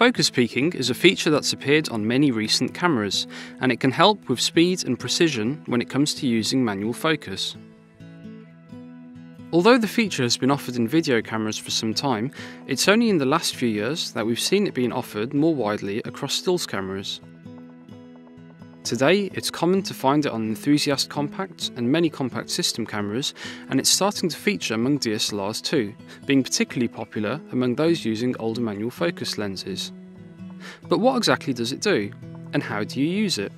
Focus peaking is a feature that's appeared on many recent cameras, and it can help with speed and precision when it comes to using manual focus. Although the feature has been offered in video cameras for some time, it's only in the last few years that we've seen it being offered more widely across stills cameras. Today, it's common to find it on enthusiast compacts and many compact system cameras, and it's starting to feature among DSLRs too, being particularly popular among those using older manual focus lenses. But what exactly does it do, and how do you use it?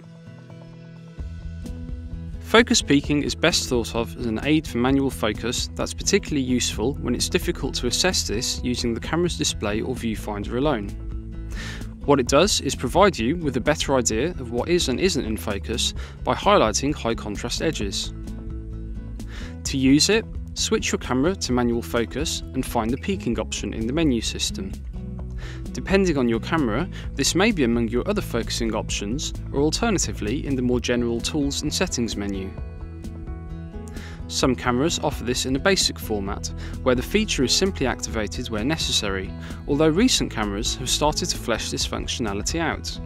Focus peaking is best thought of as an aid for manual focus that's particularly useful when it's difficult to assess this using the camera's display or viewfinder alone. What it does is provide you with a better idea of what is and isn't in focus by highlighting high contrast edges. To use it, switch your camera to manual focus and find the peaking option in the menu system. Depending on your camera, this may be among your other focusing options, or alternatively in the more general Tools and Settings menu. Some cameras offer this in a basic format, where the feature is simply activated where necessary, although recent cameras have started to flesh this functionality out.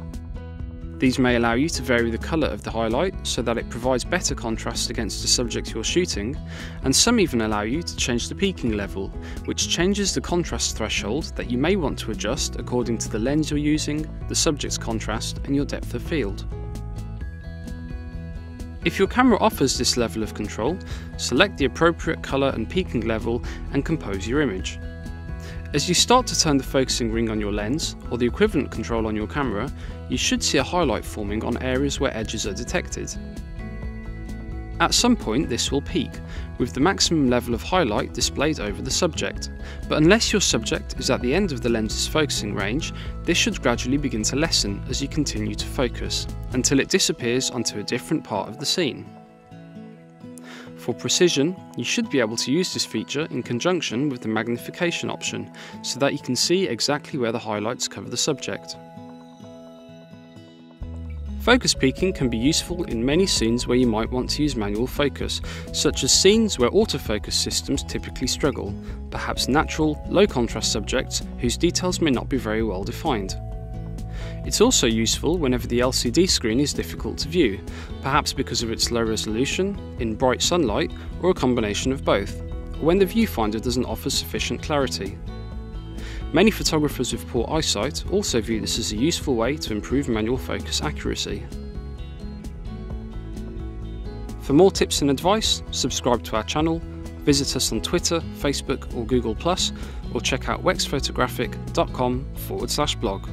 These may allow you to vary the colour of the highlight so that it provides better contrast against the subject you're shooting, and some even allow you to change the peaking level, which changes the contrast threshold that you may want to adjust according to the lens you're using, the subject's contrast, and your depth of field. If your camera offers this level of control, select the appropriate colour and peaking level and compose your image. As you start to turn the focusing ring on your lens, or the equivalent control on your camera, you should see a highlight forming on areas where edges are detected. At some point this will peak, with the maximum level of highlight displayed over the subject, but unless your subject is at the end of the lens's focusing range, this should gradually begin to lessen as you continue to focus, until it disappears onto a different part of the scene. For precision, you should be able to use this feature in conjunction with the magnification option, so that you can see exactly where the highlights cover the subject. Focus peaking can be useful in many scenes where you might want to use manual focus, such as scenes where autofocus systems typically struggle, perhaps natural, low contrast subjects whose details may not be very well defined. It's also useful whenever the LCD screen is difficult to view, perhaps because of its low resolution, in bright sunlight, or a combination of both, or when the viewfinder doesn't offer sufficient clarity. Many photographers with poor eyesight also view this as a useful way to improve manual focus accuracy. For more tips and advice, subscribe to our channel, visit us on Twitter, Facebook or Google+, or check out wexphotographic.com forward slash blog.